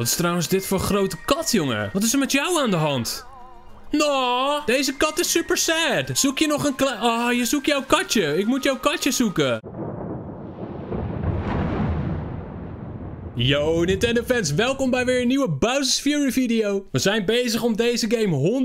Wat is trouwens dit voor grote kat, jongen? Wat is er met jou aan de hand? No, deze kat is super sad. Zoek je nog een klein... Ah, je zoekt jouw katje. Ik moet jouw katje zoeken. Yo Nintendo fans, welkom bij weer een nieuwe Bowser's Fury video. We zijn bezig om deze game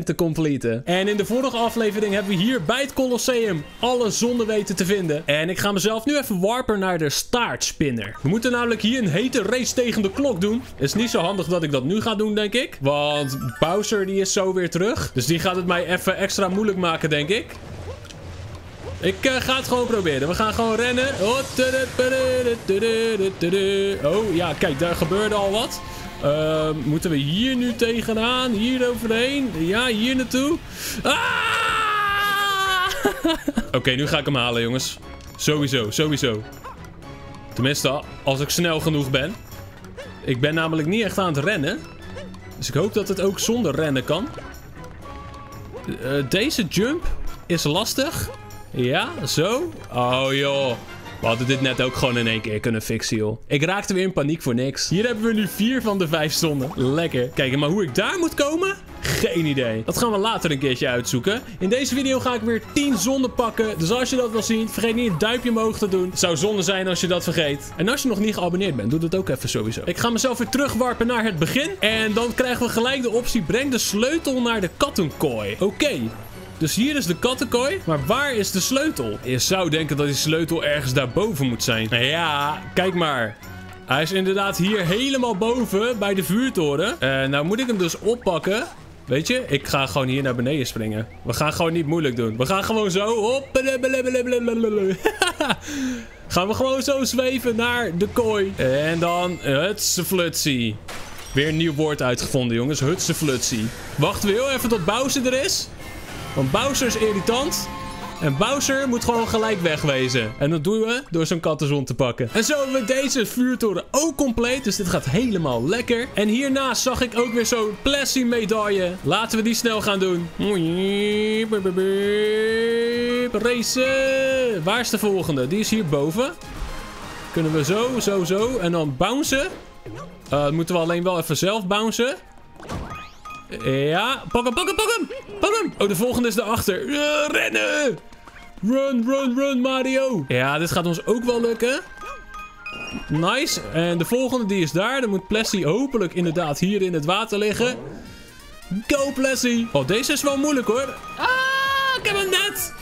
100% te completen. En in de vorige aflevering hebben we hier bij het Colosseum alle zonden weten te vinden. En ik ga mezelf nu even warpen naar de staartspinner. We moeten namelijk hier een hete race tegen de klok doen. Is niet zo handig dat ik dat nu ga doen, denk ik. Want Bowser die is zo weer terug. Dus die gaat het mij even extra moeilijk maken, denk ik. Ik uh, ga het gewoon proberen. We gaan gewoon rennen. Oh, ja, kijk, daar gebeurde al wat. Uh, moeten we hier nu tegenaan? Hier overheen? Ja, hier naartoe. Ah! Oké, nu ga ik hem halen, jongens. Sowieso, sowieso. Tenminste, als ik snel genoeg ben. Ik ben namelijk niet echt aan het rennen. Dus ik hoop dat het ook zonder rennen kan. Uh, deze jump is lastig. Ja, zo? Oh joh. We hadden dit net ook gewoon in één keer kunnen fixen, joh. Ik raakte weer in paniek voor niks. Hier hebben we nu vier van de vijf stonden. Lekker. Kijk, maar hoe ik daar moet komen? Geen idee. Dat gaan we later een keertje uitzoeken. In deze video ga ik weer 10 zonden pakken. Dus als je dat wil zien, vergeet niet een duimpje omhoog te doen. Het zou zonde zijn als je dat vergeet. En als je nog niet geabonneerd bent, doe dat ook even sowieso. Ik ga mezelf weer terugwarpen naar het begin. En dan krijgen we gelijk de optie, breng de sleutel naar de kattenkooi. Oké. Dus hier is de kattenkooi. Maar waar is de sleutel? Je zou denken dat die sleutel ergens daarboven moet zijn. Ja, kijk maar. Hij is inderdaad hier helemaal boven bij de vuurtoren. Uh, nou moet ik hem dus oppakken. Weet je, ik ga gewoon hier naar beneden springen. We gaan gewoon niet moeilijk doen. We gaan gewoon zo... Op. gaan we gewoon zo zweven naar de kooi. En dan hutseflutsie. Weer een nieuw woord uitgevonden, jongens. Hutseflutsie. Wachten we heel even tot Bowser er is. Want Bowser is irritant. En Bowser moet gewoon gelijk wegwezen. En dat doen we door zo'n kattenzon te pakken. En zo hebben we deze vuurtoren ook compleet. Dus dit gaat helemaal lekker. En hiernaast zag ik ook weer zo'n Plessy medaille. Laten we die snel gaan doen. Racen. Waar is de volgende? Die is hierboven. Kunnen we zo, zo, zo. En dan bouncen. Uh, moeten we alleen wel even zelf bouncen. Ja, pak hem, pak hem, pak hem. Pak hem. Oh, de volgende is daarachter. Uh, rennen. Run, run, run, Mario. Ja, dit gaat ons ook wel lukken. Nice. En de volgende die is daar. Dan moet Plessy hopelijk inderdaad hier in het water liggen. Go, Plessy. Oh, deze is wel moeilijk hoor. Ah, ik heb hem net.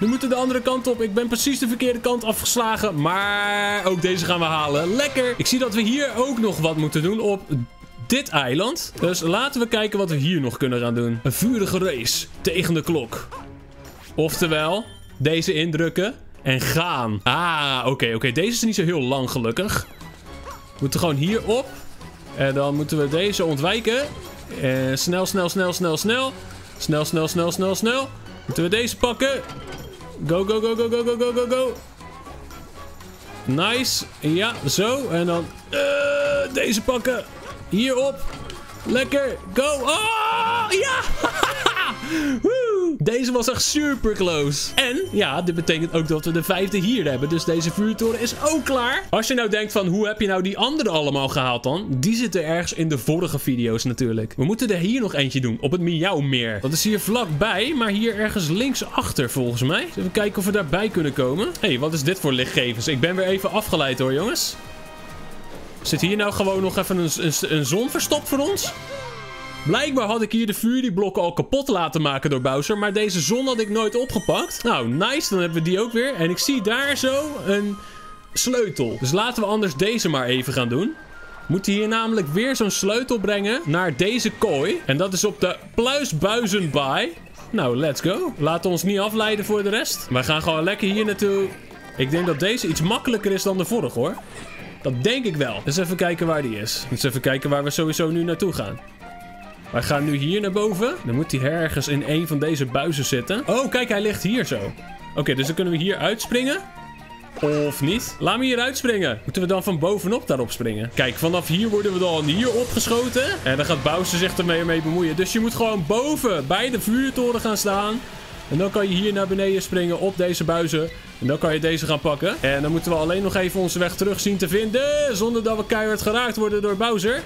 Nu moeten de andere kant op. Ik ben precies de verkeerde kant afgeslagen. Maar ook deze gaan we halen. Lekker. Ik zie dat we hier ook nog wat moeten doen op dit eiland. Dus laten we kijken wat we hier nog kunnen gaan doen. Een vurige race tegen de klok. Oftewel, deze indrukken en gaan. Ah, oké, oké. Deze is niet zo heel lang gelukkig. We moeten gewoon hier op. En dan moeten we deze ontwijken. En snel, snel, snel, snel, snel. Snel, snel, snel, snel, snel. Moeten we deze pakken. Go, go, go, go, go, go, go, go, go. Nice. Ja, zo. En dan uh, deze pakken. Hierop. Lekker. Go. Oh, ja. Deze was echt super close. En ja, dit betekent ook dat we de vijfde hier hebben. Dus deze vuurtoren is ook klaar. Als je nou denkt van hoe heb je nou die andere allemaal gehaald dan? Die zitten ergens in de vorige video's natuurlijk. We moeten er hier nog eentje doen. Op het Miauwmeer. Dat is hier vlakbij. Maar hier ergens linksachter volgens mij. Even kijken of we daarbij kunnen komen. Hé, hey, wat is dit voor lichtgevers? Ik ben weer even afgeleid hoor jongens. Zit hier nou gewoon nog even een, een, zon verstopt voor ons? Blijkbaar had ik hier de vuurblokken al kapot laten maken door Bowser. Maar deze zon had ik nooit opgepakt. Nou, nice. Dan hebben we die ook weer. En ik zie daar zo een sleutel. Dus laten we anders deze maar even gaan doen. We moeten hier namelijk weer zo'n sleutel brengen naar deze kooi. En dat is op de Pluisbuizenbaai. Nou, let's go. Laten we ons niet afleiden voor de rest. We gaan gewoon lekker hier naartoe. Ik denk dat deze iets makkelijker is dan de vorige, hoor. Dat denk ik wel. Dus even kijken waar die is. Dus even kijken waar we sowieso nu naartoe gaan. Wij gaan nu hier naar boven. Dan moet hij ergens in een van deze buizen zitten. Oh, kijk, hij ligt hier zo. Oké, dus dan kunnen we hier uitspringen. Of niet? Laat me hier uitspringen. Moeten we dan van bovenop daarop springen? Kijk, vanaf hier worden we dan hier opgeschoten. En dan gaat Bowser zich ermee mee bemoeien. Dus je moet gewoon boven bij de vuurtoren gaan staan. En dan kan je hier naar beneden springen op deze buizen. En dan kan je deze gaan pakken. En dan moeten we alleen nog even onze weg terug zien te vinden. Zonder dat we keihard geraakt worden door Bowser.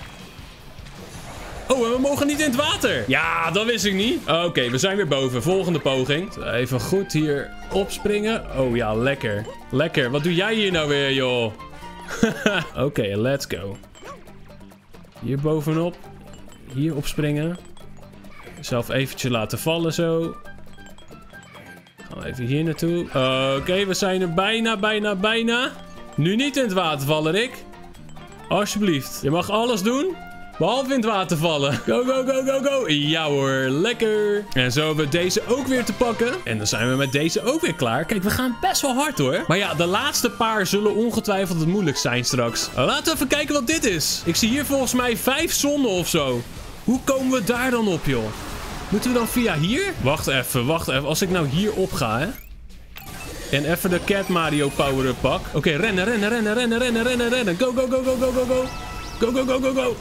Oh, en we mogen niet in het water. Ja, dat wist ik niet. Oké, we zijn weer boven. Volgende poging. Even goed hier opspringen. Oh ja, lekker. Lekker. Wat doe jij hier nou weer, joh? Oké, let's go. Hier bovenop. Hier opspringen. Zelf eventjes laten vallen zo. We even hier naartoe. Oké, we zijn er bijna, bijna, bijna. Nu niet in het water vallen, Rick. Alsjeblieft. Je mag alles doen. Behalve in het water vallen. Go, go, go, go, go. Ja hoor, lekker. En zo hebben we deze ook weer te pakken. En dan zijn we met deze ook weer klaar. Kijk, we gaan best wel hard hoor. Maar ja, de laatste paar zullen ongetwijfeld het moeilijkst zijn straks. Laten we even kijken wat dit is. Ik zie hier volgens mij vijf zonnen of zo. Hoe komen we daar dan op, joh? Moeten we dan via hier? Wacht even, wacht even. Als ik nou hier op ga, hè. En even de Cat Mario power-up pak. Oké, rennen, rennen, rennen, rennen, rennen, rennen, rennen. Go, go, go, go, go, go, go. Go, go, go, go, go.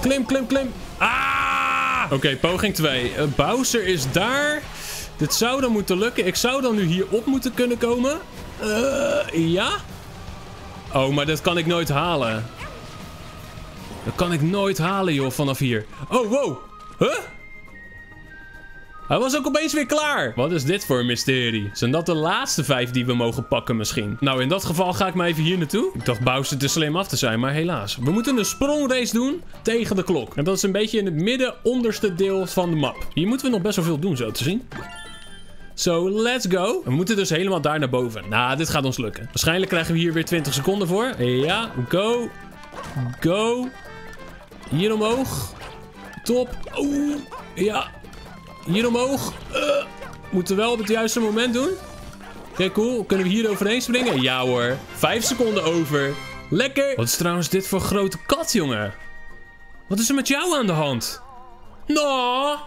Klim, klim, klim. Ah! Oké, poging 2. Uh, Bowser is daar. Dit zou dan moeten lukken. Ik zou dan nu hier op moeten kunnen komen. Uh, ja? Oh, maar dat kan ik nooit halen. Dat kan ik nooit halen, joh, vanaf hier. Oh, wow. Huh? Hij was ook opeens weer klaar. Wat is dit voor een mysterie? Zijn dat de laatste vijf die we mogen pakken misschien? Nou, in dat geval ga ik maar even hier naartoe. Ik dacht Bowser te slim af te zijn, maar helaas. We moeten een sprongrace doen tegen de klok. En dat is een beetje in het midden onderste deel van de map. Hier moeten we nog best wel veel doen, zo te zien. So, let's go. We moeten dus helemaal daar naar boven. Nou, dit gaat ons lukken. Waarschijnlijk krijgen we hier weer 20 seconden voor. Ja, go. Go. Hier omhoog. Top. Oeh. Ja, hier omhoog. Uh, moeten we wel op het juiste moment doen. Oké, cool. Kunnen we hier overheen springen? Ja hoor. Vijf seconden over. Lekker. Wat is trouwens dit voor grote kat, jongen? Wat is er met jou aan de hand? Nou,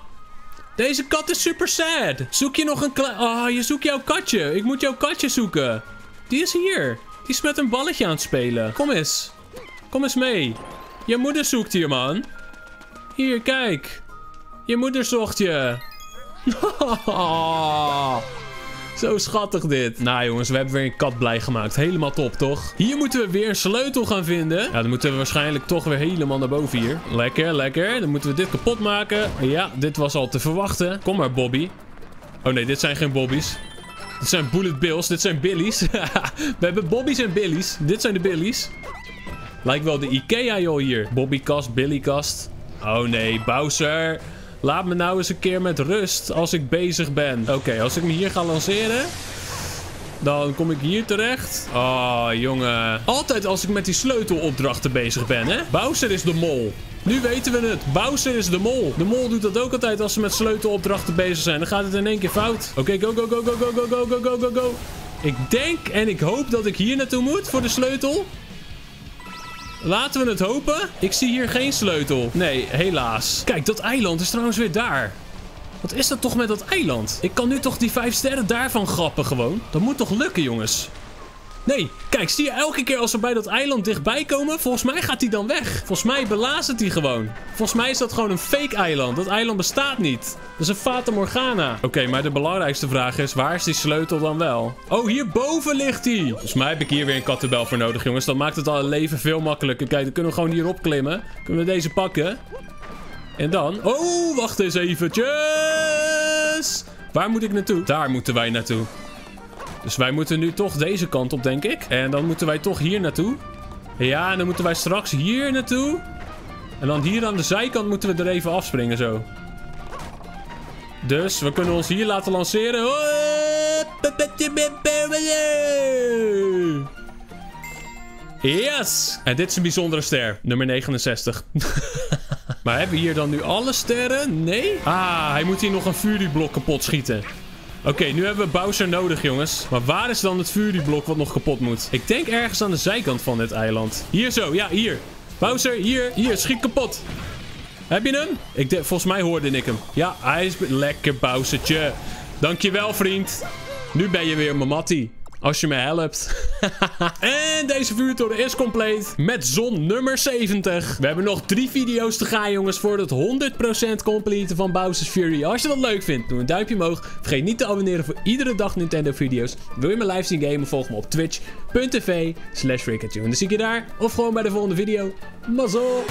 deze kat is super sad. Zoek je nog een klein... Ah, oh, je zoekt jouw katje. Ik moet jouw katje zoeken. Die is hier. Die is met een balletje aan het spelen. Kom eens. Kom eens mee. Je moeder zoekt hier, man. Hier, kijk. Je moeder zocht je. Zo schattig dit. Nou jongens, we hebben weer een kat blij gemaakt. Helemaal top, toch? Hier moeten we weer een sleutel gaan vinden. Ja, dan moeten we waarschijnlijk toch weer helemaal naar boven hier. Lekker, lekker. Dan moeten we dit kapot maken. Ja, dit was al te verwachten. Kom maar, Bobby. Oh nee, dit zijn geen Bobby's. Dit zijn Bullet Bills. Dit zijn Billies. we hebben Bobby's en Billies. Dit zijn de Billies. Lijkt wel de Ikea, joh, hier. Bobbykast, Billykast. Oh nee, Bowser. Laat me nou eens een keer met rust als ik bezig ben. Oké, als ik me hier ga lanceren... Dan kom ik hier terecht. Oh, jongen. Altijd als ik met die sleutelopdrachten bezig ben, hè? Bowser is de mol. Nu weten we het. Bowser is de mol. De mol doet dat ook altijd als ze met sleutelopdrachten bezig zijn. Dan gaat het in één keer fout. Oké, go, go, go, go, go, go, go, go, go, go, go. Ik denk en ik hoop dat ik hier naartoe moet voor de sleutel. Laten we het hopen. Ik zie hier geen sleutel. Nee, helaas. Kijk, dat eiland is trouwens weer daar. Wat is dat toch met dat eiland? Ik kan nu toch die vijf sterren daarvan grappen gewoon? Dat moet toch lukken, jongens? Nee, kijk, zie je elke keer als we bij dat eiland dichtbij komen, volgens mij gaat hij dan weg. Volgens mij belazert hij gewoon. Volgens mij is dat gewoon een fake eiland. Dat eiland bestaat niet. Dat is een Fata Morgana. Oké, maar de belangrijkste vraag is, waar is die sleutel dan wel? Oh, hierboven ligt hij. Volgens mij heb ik hier weer een kattenbel voor nodig, jongens. Dat maakt het al leven veel makkelijker. Kijk, dan kunnen we gewoon hierop klimmen. Kunnen we deze pakken. En dan... Oh, wacht eens eventjes. Waar moet ik naartoe? Daar moeten wij naartoe. Dus wij moeten nu toch deze kant op, denk ik. En dan moeten wij toch hier naartoe. Ja, en dan moeten wij straks hier naartoe. En dan hier aan de zijkant moeten we er even afspringen zo. Dus we kunnen ons hier laten lanceren. Yes! En dit is een bijzondere ster. Nummer 69. maar hebben we hier dan nu alle sterren? Nee? Ah, hij moet hier nog een Fury-blok kapot schieten. Oké, nu hebben we Bowser nodig, jongens. Maar waar is dan het Fury-blok wat nog kapot moet? Ik denk ergens aan de zijkant van dit eiland. Hier zo, ja, hier. Bowser, hier, hier, schiet kapot. Heb je hem? Ik volgens mij hoorde ik hem. Ja, hij is lekker Bowsertje. Dankjewel, vriend. Nu ben je weer mijn mattie. Als je me helpt. en deze vuurtoren is compleet met zon nummer 70. We hebben nog drie video's te gaan, jongens, voor het 100% complete van Bowser's Fury. Als je dat leuk vindt, doe een duimpje omhoog. Vergeet niet te abonneren voor iedere dag Nintendo video's. Wil je mijn live zien gamen, volg me op twitch.tv slash dan zie ik je daar, of gewoon bij de volgende video. Mazzel!